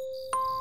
Música